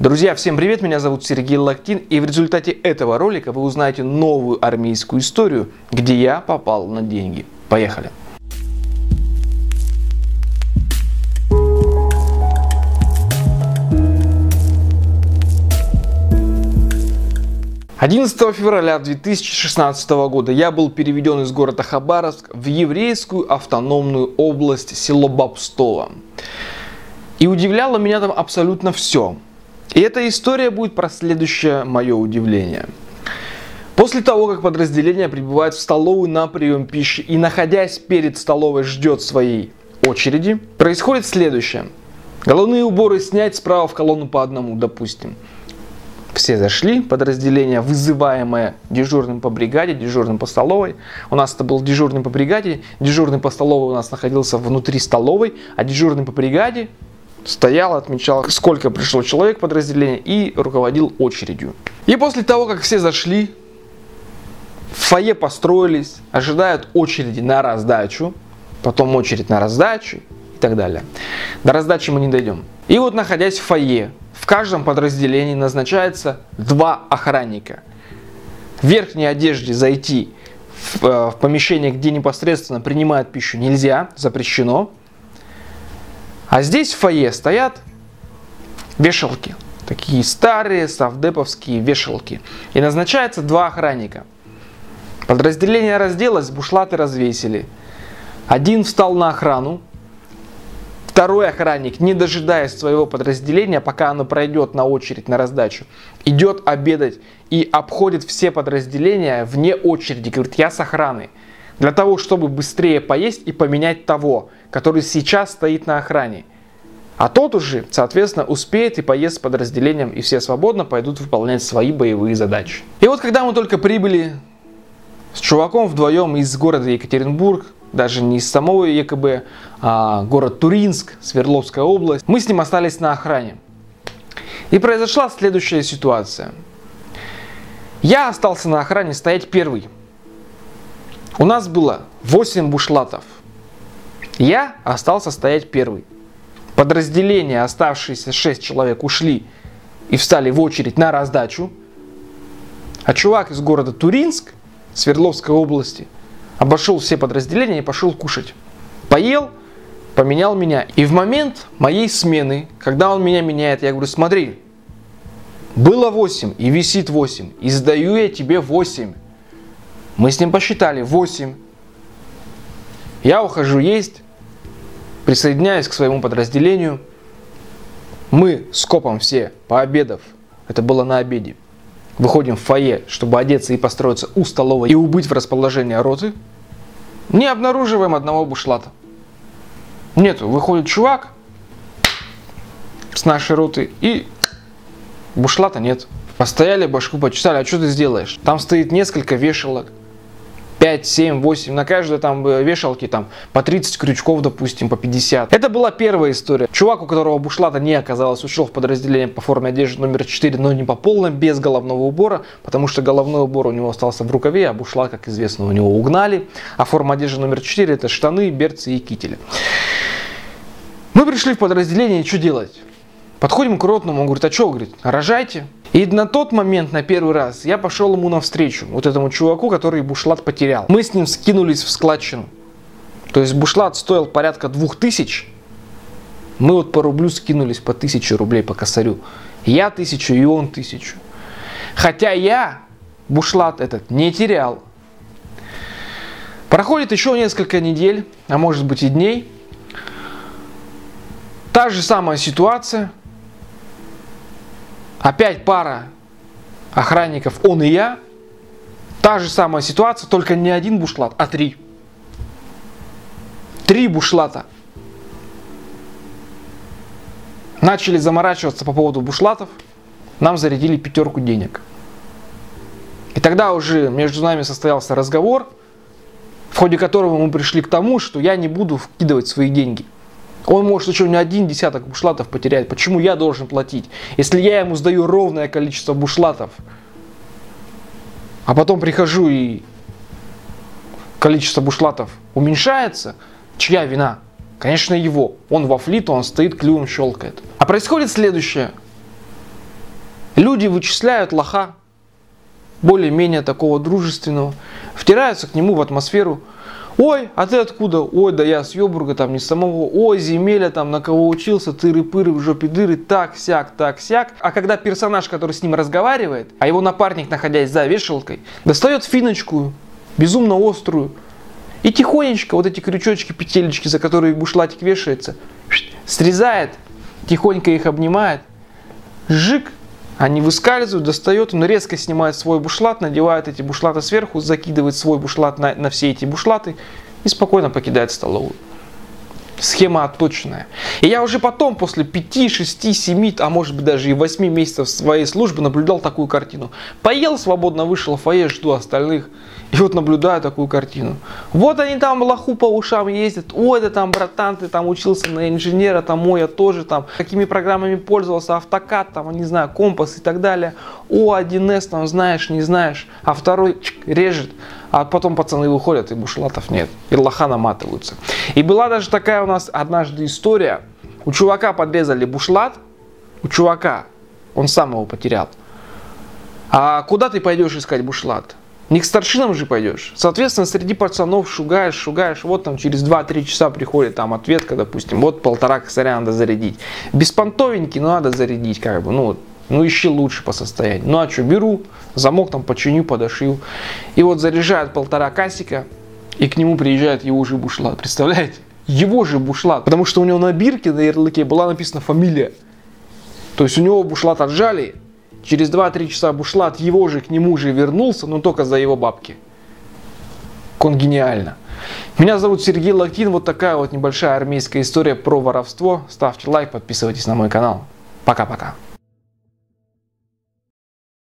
Друзья, всем привет, меня зовут Сергей Лактин, и в результате этого ролика вы узнаете новую армейскую историю, где я попал на деньги. Поехали! 11 февраля 2016 года я был переведен из города Хабаровск в еврейскую автономную область село Бабстово. И удивляло меня там абсолютно все. И эта история будет про следующее мое удивление. После того, как подразделение прибывает в столовую на прием пищи и находясь перед столовой ждет своей очереди, происходит следующее. Головные уборы снять справа в колонну по одному, допустим. Все зашли, подразделение, вызываемое дежурным по бригаде, дежурным по столовой. У нас это был дежурный по бригаде, дежурный по столовой у нас находился внутри столовой, а дежурный по бригаде стоял, отмечал, сколько пришло человек в подразделение и руководил очередью. И после того, как все зашли, в фойе построились, ожидают очереди на раздачу, потом очередь на раздачу и так далее. До раздачи мы не дойдем. И вот находясь в фойе, в каждом подразделении назначается два охранника. В верхней одежде зайти в, э, в помещение, где непосредственно принимают пищу, нельзя, запрещено. А здесь в фойе стоят вешалки. Такие старые совдеповские вешалки. И назначается два охранника. Подразделение разделось, бушлаты развесили. Один встал на охрану, Второй охранник, не дожидаясь своего подразделения, пока оно пройдет на очередь на раздачу, идет обедать и обходит все подразделения вне очереди. Говорит, я с охраны. Для того, чтобы быстрее поесть и поменять того, который сейчас стоит на охране. А тот уже, соответственно, успеет и поест с подразделением, и все свободно пойдут выполнять свои боевые задачи. И вот когда мы только прибыли с чуваком вдвоем из города Екатеринбург, даже не из самого ЕКБ, а город Туринск, Свердловская область. Мы с ним остались на охране. И произошла следующая ситуация. Я остался на охране стоять первый. У нас было 8 бушлатов. Я остался стоять первый. Подразделения, оставшиеся 6 человек, ушли и встали в очередь на раздачу. А чувак из города Туринск, Свердловской области – обошел все подразделения и пошел кушать. Поел, поменял меня. И в момент моей смены, когда он меня меняет, я говорю, смотри, было 8 и висит 8, и сдаю я тебе 8. Мы с ним посчитали 8. Я ухожу есть, присоединяюсь к своему подразделению. Мы с копом все пообедав, это было на обеде, выходим в фойе, чтобы одеться и построиться у столовой и убыть в расположение роты – не обнаруживаем одного бушлата. Нету. Выходит чувак с нашей роты и бушлата нет. Постояли, башку почесали, а что ты сделаешь? Там стоит несколько вешалок. 5, 7, 8, на каждой там э, вешалке там по 30 крючков, допустим, по 50. Это была первая история. Чувак, у которого бушлата не оказалось, ушел в подразделение по форме одежды номер 4, но не по полной, без головного убора, потому что головной убор у него остался в рукаве, а бушлат, как известно, у него угнали. А форма одежды номер 4 это штаны, берцы и кители. Мы пришли в подразделение, и что делать? Подходим к ротному, он говорит, а что? Говорит, рожайте. И на тот момент, на первый раз, я пошел ему навстречу, вот этому чуваку, который бушлат потерял. Мы с ним скинулись в складчину. То есть бушлат стоил порядка двух тысяч. Мы вот по рублю скинулись по тысяче рублей по косарю. Я тысячу, и он тысячу. Хотя я бушлат этот не терял. Проходит еще несколько недель, а может быть и дней. Та же самая ситуация. Опять пара охранников, он и я. Та же самая ситуация, только не один бушлат, а три. Три бушлата. Начали заморачиваться по поводу бушлатов. Нам зарядили пятерку денег. И тогда уже между нами состоялся разговор, в ходе которого мы пришли к тому, что я не буду вкидывать свои деньги – он может еще не один десяток бушлатов потерять. Почему я должен платить? Если я ему сдаю ровное количество бушлатов, а потом прихожу и количество бушлатов уменьшается, чья вина? Конечно его. Он во флит, он стоит, клювом щелкает. А происходит следующее. Люди вычисляют лоха, более-менее такого дружественного, втираются к нему в атмосферу. Ой, а ты откуда? Ой, да я с Йобурга, там не самого. Ой, земеля, там на кого учился, тыры-пыры в жопе дыры, так, сяк, так, сяк. А когда персонаж, который с ним разговаривает, а его напарник, находясь за вешалкой, достает финочку, безумно острую, и тихонечко вот эти крючочки, петелечки, за которые бушлатик вешается, срезает, тихонько их обнимает, жик, они выскальзывают, достает, он резко снимает свой бушлат, надевает эти бушлаты сверху, закидывает свой бушлат на, на все эти бушлаты и спокойно покидает столовую. Схема отточенная. И я уже потом, после 5, 6, 7, а может быть даже и 8 месяцев своей службы наблюдал такую картину. Поел, свободно вышел в фойе, жду остальных. И вот наблюдаю такую картину. Вот они там лоху по ушам ездят. Ой, да там, братан, ты там учился на инженера, там, ой, я тоже там. Какими программами пользовался, автокад, там, не знаю, компас и так далее. О, 1С там, знаешь, не знаешь. А второй чик, режет. А потом пацаны выходят, и бушлатов нет. И лоха наматываются. И была даже такая у нас однажды история. У чувака подрезали бушлат. У чувака. Он сам его потерял. А куда ты пойдешь искать бушлат? Не к старшинам же пойдешь. Соответственно, среди пацанов шугаешь, шугаешь, вот там через 2-3 часа приходит там ответка, допустим, вот полтора косаря надо зарядить. Беспонтовенький, но надо зарядить, как бы, ну, ну ищи лучше по состоянию. Ну а что, беру, замок там починю, подошью. И вот заряжает полтора касика, и к нему приезжает его же бушлат. Представляете? Его же бушлат. Потому что у него на бирке, на ярлыке была написана фамилия. То есть у него бушлат отжали, Через 2-3 часа Бушлат его же к нему же вернулся, но только за его бабки. Конгениально. Меня зовут Сергей Лактин. Вот такая вот небольшая армейская история про воровство. Ставьте лайк, подписывайтесь на мой канал. Пока-пока.